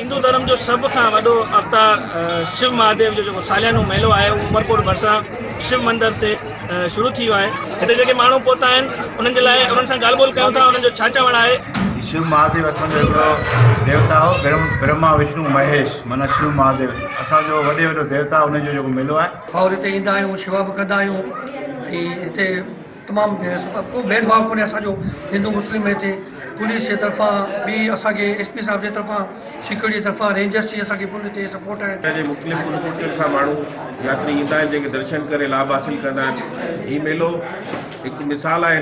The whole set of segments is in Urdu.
ہندو دھرم سب سے ووتار شیو مہادیو سالانہ میو ہے امرکور برسات شیو مندر شروع کی مہنگ پہت ان سے گال بولوں ہے شیو مہادیو دیوتا ہو برہ برہما وشنو مہیش مطلب شیو مہادیو اصل ویڈیو دیوتا میو ہے باور تمام کو بھید بھاؤ کو اسا جو ہندو مسلم میں تھے پولیس کے طرفا بھی اسا کے ایس پی صاحب طرفا طرفا اسا کے پولیس تے سپورٹ ہے طرف سیکورٹی طرف رینجرس کی مو یاتری درشن کرنے لا حاصل کرو جی ایک مثال ہے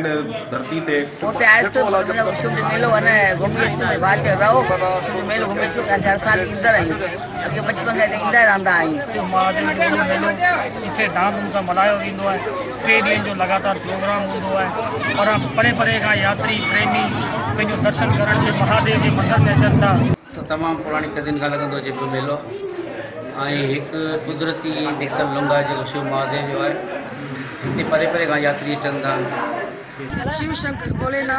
یاتری درشن کرنے سے مہادیو کے مندر میں اچن تھا تمام پُرانی قدیم کا لگ میلو ایک قدرتی ایک لمبا شیو مہادیو جو ہے جی پرے پرے کا یاتری اچھا شیو شنکر بھولے نا